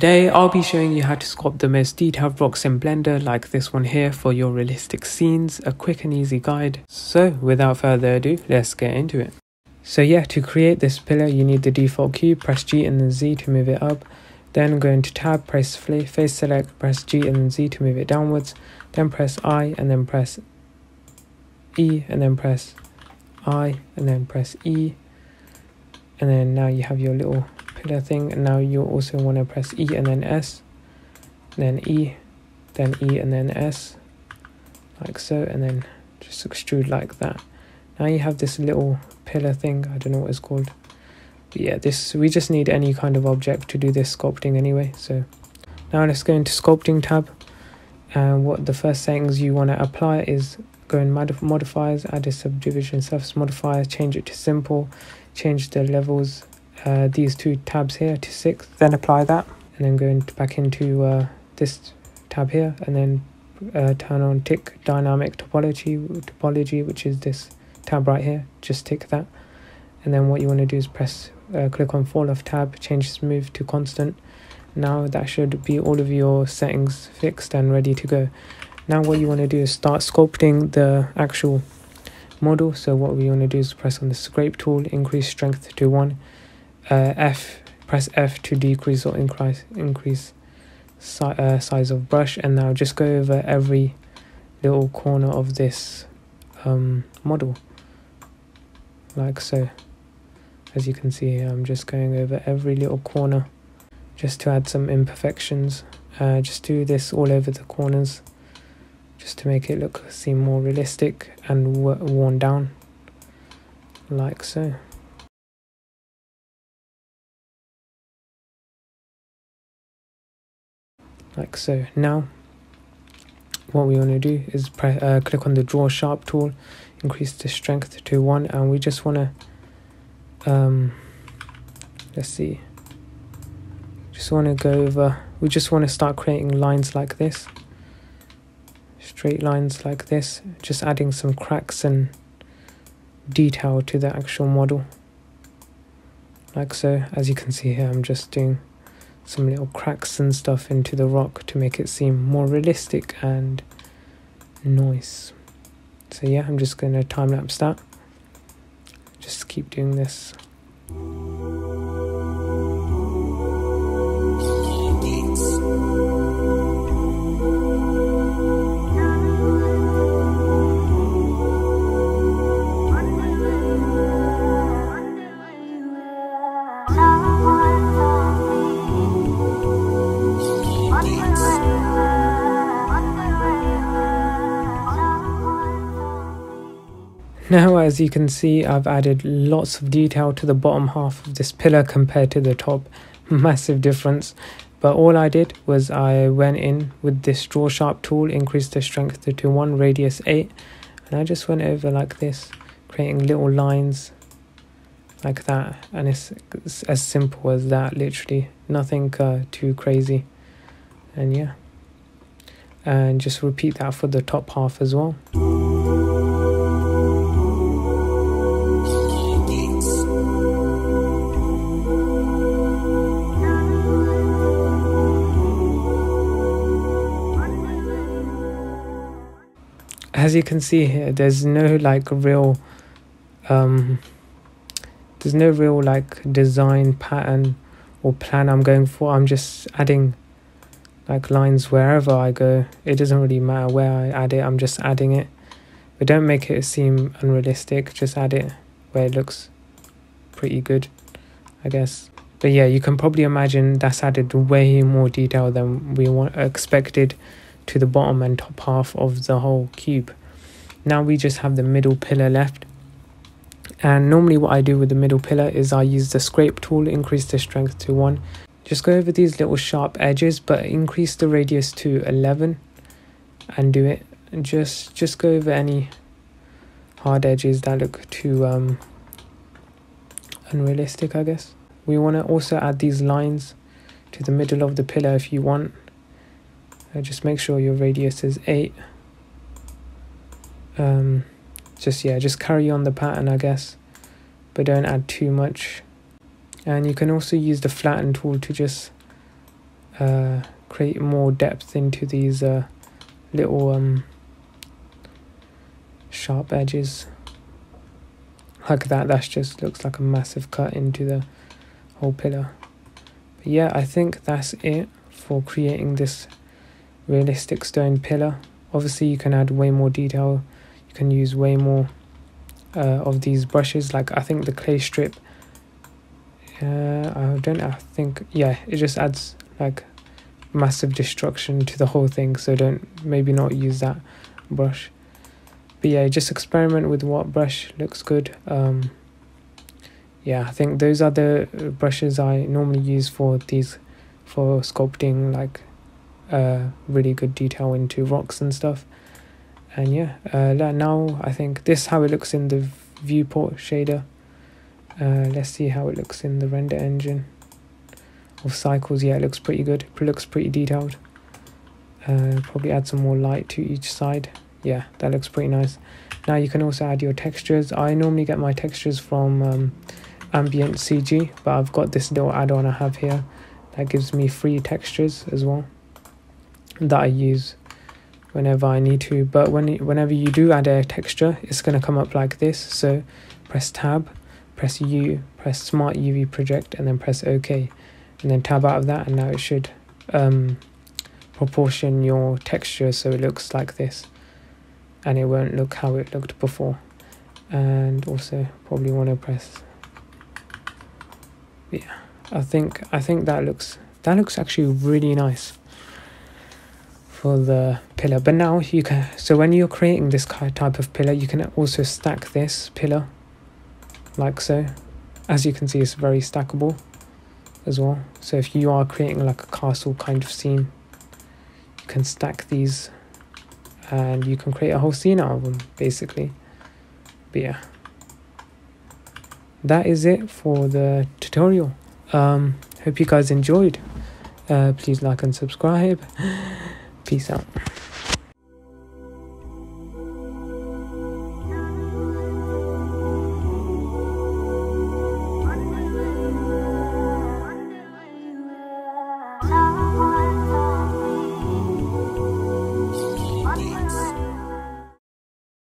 today I'll be showing you how to sculpt the most detailed rocks in Blender like this one here for your realistic scenes, a quick and easy guide. So without further ado, let's get into it. So yeah, to create this pillar you need the default cube, press G and then Z to move it up. Then go into tab, press face select, press G and then Z to move it downwards. Then press I and then press E and then press I and then press E. And then now you have your little pillar thing and now you also want to press E and then S then E then E and then S like so and then just extrude like that. Now you have this little pillar thing I don't know what it's called. But yeah this we just need any kind of object to do this sculpting anyway so. Now let's go into sculpting tab. And what the first settings you want to apply is go in mod modifiers add a subdivision surface modifier change it to simple change the levels uh, these two tabs here to six then apply that and then go into, back into uh, this tab here and then uh, turn on tick dynamic topology topology which is this tab right here. Just tick that. And then what you want to do is press uh, click on fall off tab change smooth to constant. Now that should be all of your settings fixed and ready to go. Now what you want to do is start sculpting the actual model. So what we want to do is press on the scrape tool increase strength to 1 uh, F press F to decrease or increase increase si uh, size of brush. And now just go over every little corner of this um, model. Like so. As you can see I'm just going over every little corner just to add some imperfections. Uh, just do this all over the corners just to make it look seem more realistic and worn down. Like so like so now what we want to do is press, uh, click on the draw sharp tool increase the strength to 1 and we just want to um, let's see. Just want to go over we just want to start creating lines like this. Straight lines like this just adding some cracks and detail to the actual model. Like so as you can see here I'm just doing some little cracks and stuff into the rock to make it seem more realistic and nice. So yeah, I'm just going to time lapse that. Just keep doing this. Now as you can see I've added lots of detail to the bottom half of this pillar compared to the top, massive difference. But all I did was I went in with this draw sharp tool, increased the strength to 1, radius 8, and I just went over like this, creating little lines like that. And it's, it's as simple as that, literally, nothing uh, too crazy. And yeah, and just repeat that for the top half as well. As you can see here there's no like real um there's no real like design pattern or plan I'm going for. I'm just adding like lines wherever I go. It doesn't really matter where I add it. I'm just adding it. But don't make it seem unrealistic. Just add it where it looks pretty good I guess. But yeah you can probably imagine that's added way more detail than we want expected to the bottom and top half of the whole cube. Now we just have the middle pillar left. And normally what I do with the middle pillar is I use the scrape tool, increase the strength to 1. Just go over these little sharp edges but increase the radius to 11 and do it. Just just go over any hard edges that look too um, unrealistic I guess. We want to also add these lines to the middle of the pillar if you want uh, just make sure your radius is 8 um, just yeah just carry on the pattern I guess but don't add too much. And you can also use the flatten tool to just uh, create more depth into these uh, little um, sharp edges. Like that that just looks like a massive cut into the whole pillar. But yeah I think that's it for creating this realistic stone pillar. Obviously you can add way more detail. You can use way more uh, of these brushes. Like I think the clay strip uh, I don't I think yeah it just adds like massive destruction to the whole thing. So don't maybe not use that brush. But yeah just experiment with what brush looks good. Um yeah I think those are the brushes I normally use for these for sculpting like uh really good detail into rocks and stuff. And yeah uh now I think this how it looks in the viewport shader. Uh let's see how it looks in the render engine. Of cycles yeah it looks pretty good. It looks pretty detailed. Uh, probably add some more light to each side. Yeah that looks pretty nice. Now you can also add your textures. I normally get my textures from um, ambient CG but I've got this little add-on I have here that gives me free textures as well that I use whenever I need to but when whenever you do add a texture it's going to come up like this. So press tab press U press smart UV project and then press OK and then tab out of that and now it should um, proportion your texture so it looks like this. And it won't look how it looked before. And also probably want to press yeah I think I think that looks that looks actually really nice for the pillar but now you can so when you're creating this type of pillar you can also stack this pillar like so as you can see it's very stackable as well. So if you are creating like a castle kind of scene, you can stack these and you can create a whole scene out of them basically. But yeah, that is it for the tutorial. Um, hope you guys enjoyed. Uh, please like and subscribe. Peace out.